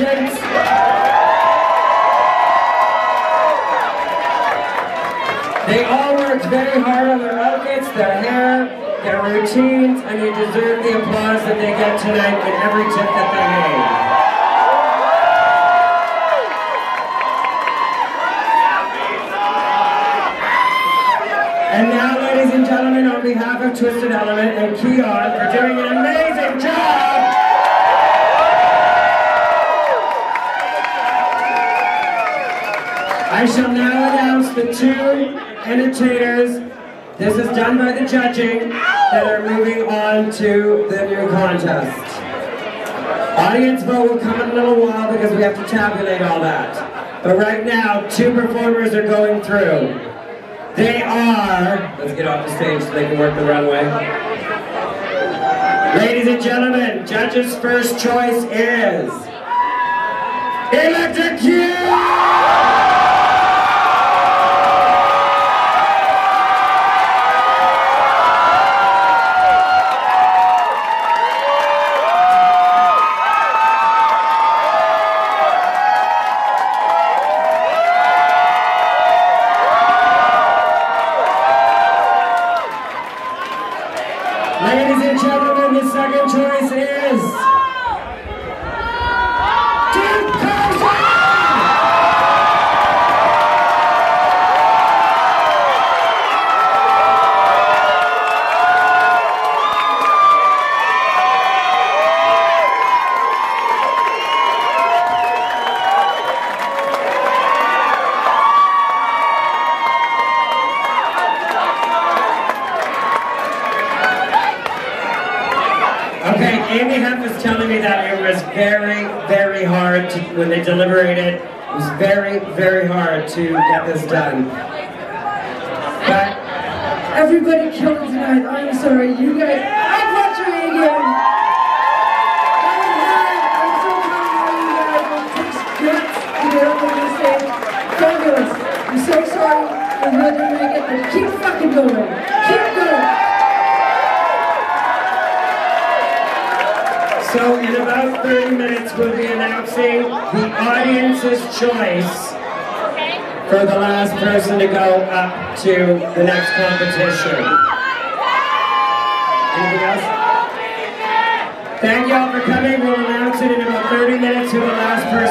They all worked very hard on their outfits, their hair, their routines, and they deserve the applause that they get tonight in every tip that they made. And now, ladies and gentlemen, on behalf of Twisted Element and Keon for doing an amazing job, I shall now announce the two entertainers. This is done by the judging that are moving on to the new contest. Audience vote will come in a little while because we have to tabulate all that. But right now, two performers are going through. They are, let's get off the stage so they can work the runway. Ladies and gentlemen, judges' first choice is Electrocute! Ladies gentlemen, the second choice is Okay, Amy Hemp was telling me that it was very, very hard to, when they deliberated, it was very, very hard to get this done. But Everybody killed tonight. I'm sorry. You guys. I brought you in again. I'm so proud of you guys. It takes guts to get up on this stage. Fabulous. I'm so sorry we're not going to make it, but keep fucking going. Keep going. So in about 30 minutes, we'll be announcing the audience's choice for the last person to go up to the next competition. Anything else? Thank you all for coming. We'll announce it in about 30 minutes who the last person.